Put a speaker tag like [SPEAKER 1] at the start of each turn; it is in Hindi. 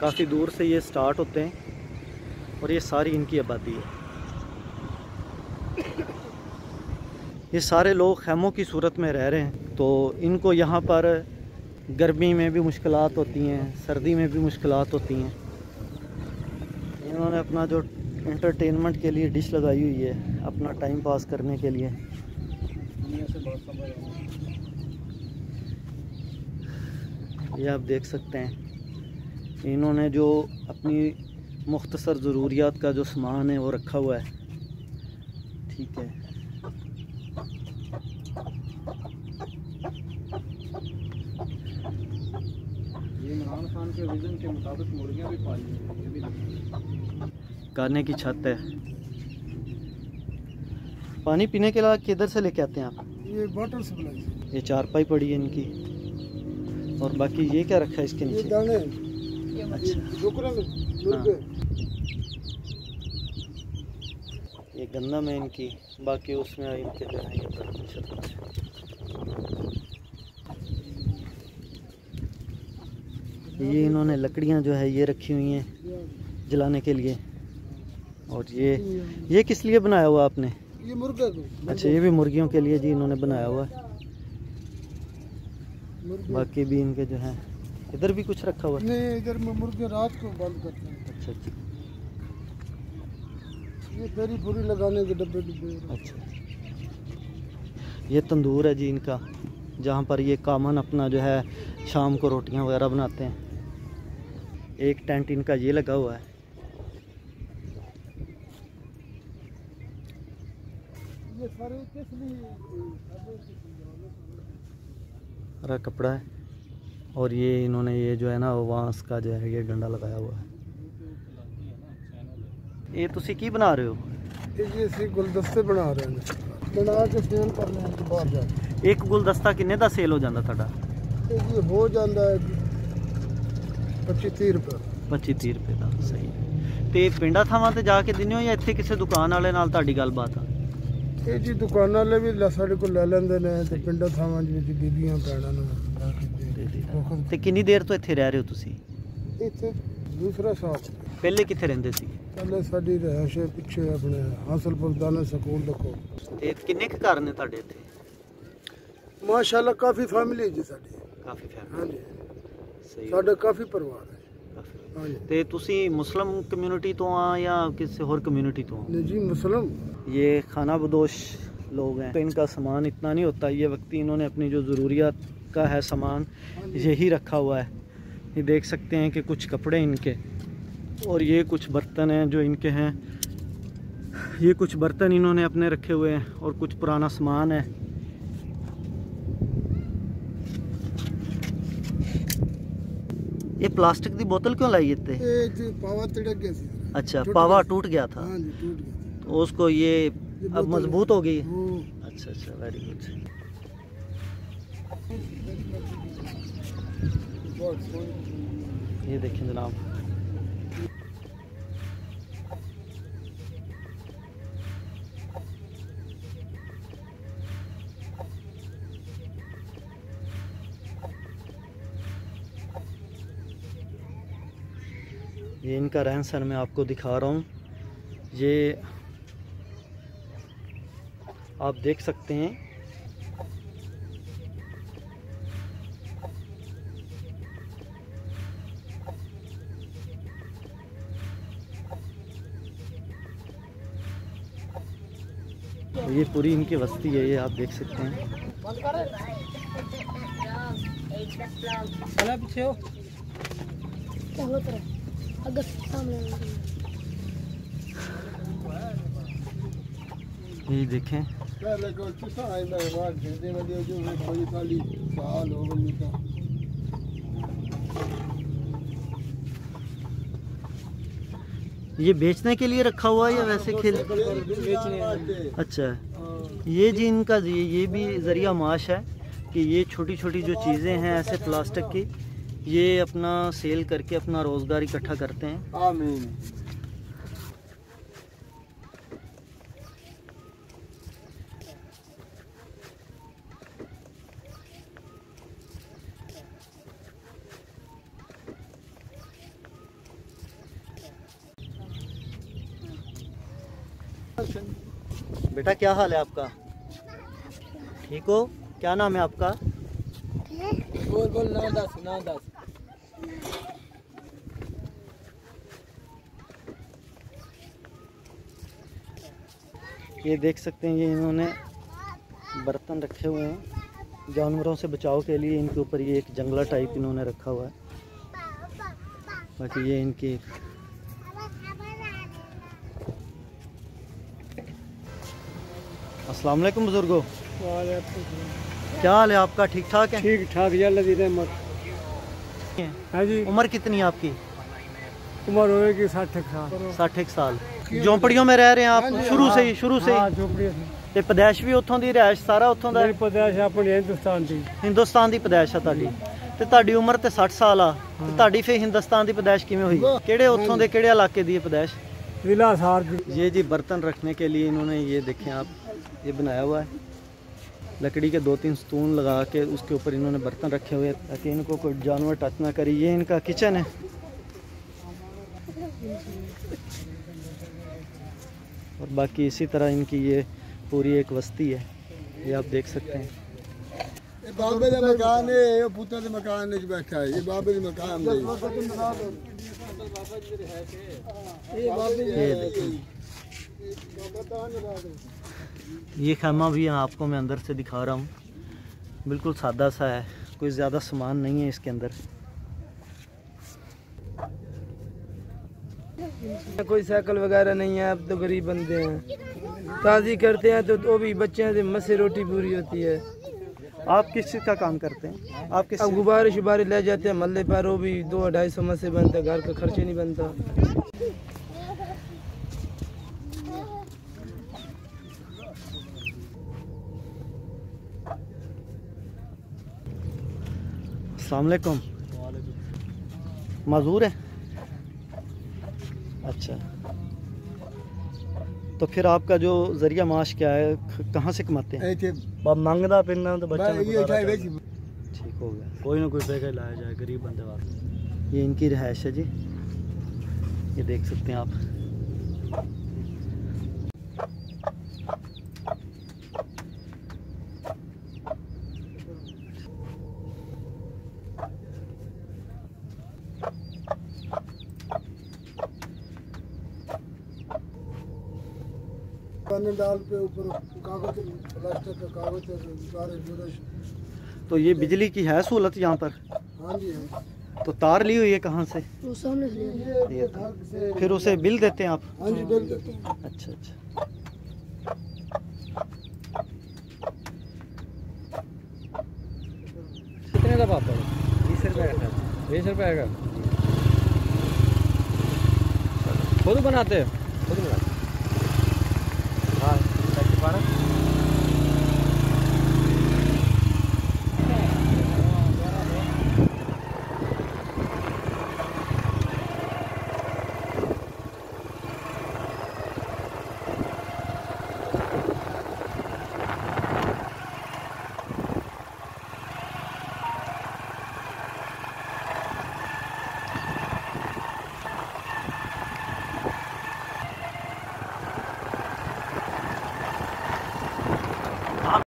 [SPEAKER 1] काफ़ी दूर से ये स्टार्ट होते हैं और ये सारी इनकी आबादी है। ये सारे लोग खैमों की सूरत में रह रहे हैं तो इनको यहाँ पर गर्मी में भी मुश्किल होती हैं, सर्दी में भी मुश्किल होती हैं। इन्होंने अपना जो इंटरटेनमेंट के लिए डिश लगाई हुई है, अपना टाइम पास करने के लिए। ये आप देख सकते हैं। इन्होंने जो अपनी मुख्तसर ज़रूरियात का जो सामान है वो रखा हुआ है। ठीक है।
[SPEAKER 2] इमरान खान के विजन के मुताबिक मुर्गियाँ भी पाली
[SPEAKER 1] गाने की छत है। पानी पीने के लिए किधर से लेके आते हैं आप?
[SPEAKER 2] ये वाटर सप्लाई
[SPEAKER 1] ये चारपाई पड़ी है इनकी। और बाकी ये क्या रखा है इसके
[SPEAKER 2] ये
[SPEAKER 1] नीचे?
[SPEAKER 2] दाने।
[SPEAKER 1] अच्छा
[SPEAKER 2] में
[SPEAKER 1] हाँ। ये गंदम है इनकी बाकी उसमें इनके जो है ये छत है ये इन्होंने लकड़ियाँ जो है ये रखी हुई हैं जलाने के लिए। और ये ये किस लिए बनाया हुआ आपने?
[SPEAKER 2] ये मुर्गे को
[SPEAKER 1] अच्छा ये भी मुर्गियों के लिए जी इन्होंने बनाया हुआ है। बाकी भी इनके जो है इधर भी कुछ रखा हुआ
[SPEAKER 2] नहीं इधर में मुर्गे रात को बंद करते हैं।
[SPEAKER 1] अच्छा अच्छा।
[SPEAKER 2] ये पेरी पूरी लगाने के डब्बे डब्बे
[SPEAKER 1] अच्छा ये तंदूर है जी इनका जहाँ पर ये कामन अपना जो है शाम को रोटियाँ वगैरह बनाते हैं। एक टेंट इनका ये लगा हुआ है।
[SPEAKER 2] ये सारे किस लिए?
[SPEAKER 1] कपड़ा है। और ये इन्होंने ये जो है ना बांस का जो है ये डंडा लगाया हुआ है ये तुसी की बना रहे हो
[SPEAKER 2] ये जी ਅਸੀਂ ਗੁਲਦਸਤੇ ਬਣਾ ਰਹੇ ਨੇ ਬਣਾ ਕੇ ਸੇਲ ਕਰਨੇ ਆ ਬਾਹਰ ਜਾ ਕੇ
[SPEAKER 1] ਇੱਕ ਗੁਲਦਸਤਾ ਕਿੰਨੇ ਦਾ ਸੇਲ ਹੋ ਜਾਂਦਾ ਤੁਹਾਡਾ
[SPEAKER 2] ਇਹ ਜੀ ਹੋ ਜਾਂਦਾ ਹੈ 25 30 ਰੁਪਏ
[SPEAKER 1] 25 30 ਰੁਪਏ ਦਾ ਸਹੀ ਹੈ। ਤੇ ਪਿੰਡਾਂ ਥਾਵਾਂ ਤੇ ਜਾ ਕੇ ਦਿੰਦੇ ਹੋ ਜਾਂ ਇੱਥੇ ਕਿਸੇ ਦੁਕਾਨ ਵਾਲੇ ਨਾਲ ਤੁਹਾਡੀ ਗੱਲਬਾਤ ਆ
[SPEAKER 2] ਇਹ ਜੀ ਦੁਕਾਨਾਂ ਵਾਲੇ ਵੀ ਲੈ- ਸਾਡੇ ਕੋਲ ਲੈ ਲੈਂਦੇ ਨੇ ਤੇ ਪਿੰਡਾਂ ਥਾਵਾਂ ਦੇ ਵਿੱਚ ਬੀਬੀਆਂ ਭੈਣਾਂ ਨੂੰ ਲੈ ਕੇ ਦੇ-
[SPEAKER 1] ਦੇ ਦੇ।
[SPEAKER 2] ਉਹ ਖੁਦ-
[SPEAKER 1] ਤੇ ਕਿੰਨੀ ਦੇਰ ਤੋਂ ਇੱਥੇ ਰਹਿ ਰਹੇ ਹੋ ਤੁਸੀਂ
[SPEAKER 2] ਇੱਥੇ ਦੂਸਰਾ ਸਾਲ
[SPEAKER 1] ਪਹਿਲੇ ਕਿੱਥੇ ਰਹਿੰਦੇ ਸੀ
[SPEAKER 2] ਪਹਿਲੇ ਸਾਡੀ ਰਹਿਸ਼ ਹੈ ਪਿੱਛੇ ਆਪਣੇ ਹਾਸਲਪੁਰ ਦਾਨਾ ਸਕੂਲ ਦੇ ਕੋਲ
[SPEAKER 1] ਤੇ ਕਿੰਨੇ ਕੁ ਘਰ ਨੇ ਤੁਹਾਡੇ ਇੱਥੇ
[SPEAKER 2] ਮਾਸ਼ਾਅੱਲਾ ਕਾਫੀ ਫੈਮਿਲੀ ਹੈ ਜੀ ਸਾਡੀ
[SPEAKER 1] ਕਾਫੀ ਫੈਮਿਲੀ
[SPEAKER 2] ਹਾਂਜੀ
[SPEAKER 1] ਸਹੀ
[SPEAKER 2] ਸਾਡਾ ਕਾਫੀ ਪਰਿਵਾਰ ਹੈ
[SPEAKER 1] ਕਾਫੀ।
[SPEAKER 2] ਹਾਂਜੀ
[SPEAKER 1] ਤੇ ਤੁਸੀਂ ਮੁਸਲਮ ਕਮਿਊਨਿਟੀ ਤੋਂ ਆ ਜਾਂ ਕਿਸੇ ਹੋਰ कम्युनिटी तो
[SPEAKER 2] ने जी मुसलम
[SPEAKER 1] ये खाना बदोश लोग हैं तो इनका सामान इतना नहीं होता ये व्यक्ति इन्होंने अपनी जो ज़रूरियात का है सामान यही रखा हुआ है। ये देख सकते हैं कि कुछ कपड़े इनके और ये कुछ बर्तन हैं जो इनके हैं। ये कुछ बर्तन इन्होंने अपने रखे हुए हैं और कुछ पुराना सामान है। ये प्लास्टिक की बोतल क्यों लाई इतने? अच्छा पावा टूट गया था।
[SPEAKER 2] हाँ जी, टूट गया।
[SPEAKER 1] तो उसको ये अब मज़बूत हो गई। अच्छा अच्छा वेरी गुड ये देखें जनाब। ये इनका रहन सहन मैं आपको दिखा रहा हूँ। ये आप देख सकते हैं। ये पूरी इनकी बस्ती है ये आप देख सकते हैं ये देखें
[SPEAKER 2] पहले को किसा आई मैं बाहर खेलने वाली जो वो कोई खाली साल हो गई का
[SPEAKER 1] ये बेचने के लिए रखा हुआ है या वैसे खेल अच्छा। ये जी इनका ये ये भी ज़रिया माश है कि ये छोटी छोटी जो चीज़ें हैं ऐसे प्लास्टिक की ये अपना सेल करके अपना रोज़गार इकट्ठा करते हैं। बेटा क्या हाल है आपका? ठीक हो? क्या नाम है आपका?
[SPEAKER 2] बोल बोल ना दस ना दस।
[SPEAKER 1] ये देख सकते हैं ये इन्होंने बर्तन रखे हुए हैं। जानवरों से बचाव के लिए इनके ऊपर ये एक जंगला टाइप इन्होंने रखा हुआ है। बाकी ये इनकी अस्सलाम वालेकुम बुजुर्गो क्या हाल है आपका ठीक ठाक है
[SPEAKER 2] ठीक ठाक जल दी रहमत है जी
[SPEAKER 1] उम्र कितनी है आपकी
[SPEAKER 2] उम्र होएगी साठ साल
[SPEAKER 1] साठ एक साल झोंपड़ियों में रह रहे हैं आप शुरू से ही शुरू से
[SPEAKER 2] ਹਾਂ
[SPEAKER 1] ਹੀ
[SPEAKER 2] ਝੋਪੜੀ
[SPEAKER 1] ਤੇ ਪਦੈਸ਼ ਵੀ ਉੱਥੋਂ ਦੀ ਰਿਹਾਇਸ਼ ਸਾਰਾ ਉੱਥੋਂ ਦਾ ਹੈ?
[SPEAKER 2] ਮੇਰੀ ਪਦਾਸ਼ ਆਪਣੀ ਹਿੰਦੁਸਤਾਨ ਦੀ
[SPEAKER 1] ਹਿੰਦੁਸਤਾਨ ਦੀ ਪਦੈਸ਼ ਆ ਤੁਹਾਡੀ ਤੇ ਤੁਹਾਡੀ ਉਮਰ ਤੇ 60 ਸਾਲ ਆ ਤੇ ਤੁਹਾਡੀ ਫੇ ਹਿੰਦੁਸਤਾਨ ਦੀ ਪਦੈਸ਼ ਕਿਵੇਂ ਹੋਈ ਕਿਹੜੇ ਉੱਥੋਂ ਦੇ ਕਿਹੜੇ ਇਲਾਕੇ ਦੀ ਹੈ ਪਦੈਸ਼
[SPEAKER 2] ਜ਼ਿਲ੍ਹਾ ਸਾਰ ਦੀ
[SPEAKER 1] ये जी बर्तन रखने के लिए इन्होंने ये देखें आप ये बनाया हुआ है। लकड़ी के दो तीन स्तून लगा के उसके ऊपर इन्होंने बर्तन रखे हुए ताकि इनको कोई जानवर टच ना करे। ये इनका किचन है। और बाकी इसी तरह इनकी ये पूरी एक वस्ती है। ये आप देख सकते हैं।
[SPEAKER 2] ये बाबे का मकान है ये पुत्र मकान बैठा है। ये बाबे का मकान है
[SPEAKER 1] ये बाबे ये खैमा भी आपको मैं अंदर से दिखा रहा हूँ। बिल्कुल सादा सा है। कोई ज़्यादा सामान नहीं है इसके अंदर।
[SPEAKER 3] कोई साइकिल वगैरह नहीं है अब तो गरीब बंदे हैं। ताज़ी करते हैं तो वो भी बच्चे से मसे रोटी पूरी होती है।
[SPEAKER 1] आप किस चीज़ का काम करते हैं? आप किस
[SPEAKER 3] अब गुब्बारे शुबारे ले जाते हैं मल्ले पर वो भी दो ढाई सौ मसे बनता है घर का खर्चे नहीं बनता।
[SPEAKER 1] अलकुम मजूर है अच्छा तो फिर आपका जो ज़रिया माश क्या है कहाँ से कमाते हैं मंगदा पिन्ना तो
[SPEAKER 2] बच्चा
[SPEAKER 1] ठीक हो गया कोई ना कोई पैसा लाया जाए गरीब बंदे वास्ते ये इनकी रहायश है जी ये देख सकते हैं आप
[SPEAKER 2] पानी डाल पे ऊपर कागज़ प्लास्टिक का कागज़ सारे
[SPEAKER 1] तो ये बिजली की है सहूलत यहाँ पर?
[SPEAKER 2] हाँ जी हाँ
[SPEAKER 1] तो तार ली हुई है कहाँ से?
[SPEAKER 2] घर से
[SPEAKER 1] फिर उसे बिल देते हैं आप?
[SPEAKER 2] हाँ जी बिल देते हैं।
[SPEAKER 1] अच्छा अच्छा।
[SPEAKER 3] कितने का पापड़ बीस रुपए का। बीस रुपए का? खुद बनाते हैं?